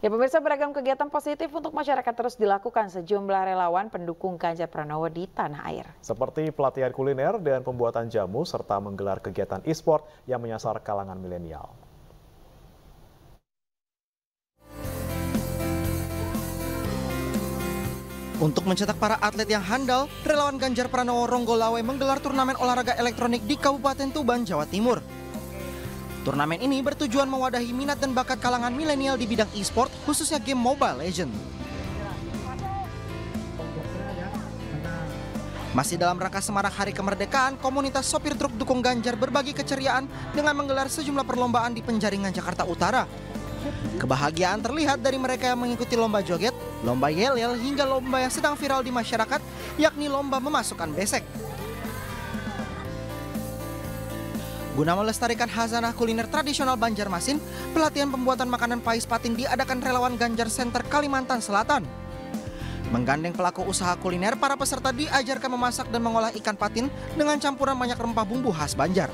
Ya pemirsa beragam kegiatan positif untuk masyarakat terus dilakukan sejumlah relawan pendukung Ganjar Pranowo di tanah air. Seperti pelatihan kuliner dan pembuatan jamu serta menggelar kegiatan e-sport yang menyasar kalangan milenial. Untuk mencetak para atlet yang handal, relawan Ganjar Pranowo Ronggolawe menggelar turnamen olahraga elektronik di Kabupaten Tuban, Jawa Timur. Turnamen ini bertujuan mewadahi minat dan bakat kalangan milenial di bidang e-sport, khususnya game Mobile Legend. Masih dalam rangka semarak Hari Kemerdekaan, komunitas sopir truk dukung Ganjar berbagi keceriaan dengan menggelar sejumlah perlombaan di penjaringan Jakarta Utara. Kebahagiaan terlihat dari mereka yang mengikuti lomba joget, lomba yel-yel, hingga lomba yang sedang viral di masyarakat, yakni lomba memasukkan besek. Guna melestarikan hazanah kuliner tradisional Banjarmasin, pelatihan pembuatan makanan pais patin diadakan relawan Ganjar Center Kalimantan Selatan. Menggandeng pelaku usaha kuliner, para peserta diajarkan memasak dan mengolah ikan patin dengan campuran banyak rempah bumbu khas Banjar.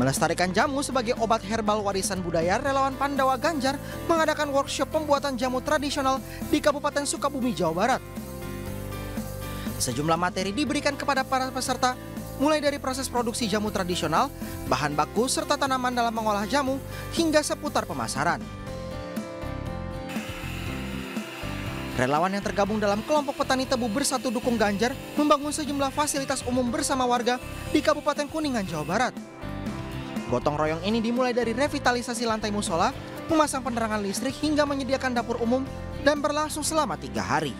Melestarikan jamu sebagai obat herbal warisan budaya, relawan Pandawa Ganjar mengadakan workshop pembuatan jamu tradisional di Kabupaten Sukabumi, Jawa Barat. Sejumlah materi diberikan kepada para peserta, mulai dari proses produksi jamu tradisional, bahan baku, serta tanaman dalam mengolah jamu, hingga seputar pemasaran. Relawan yang tergabung dalam kelompok petani tebu bersatu dukung Ganjar membangun sejumlah fasilitas umum bersama warga di Kabupaten Kuningan, Jawa Barat. Gotong royong ini dimulai dari revitalisasi lantai musola, memasang penerangan listrik hingga menyediakan dapur umum dan berlangsung selama tiga hari.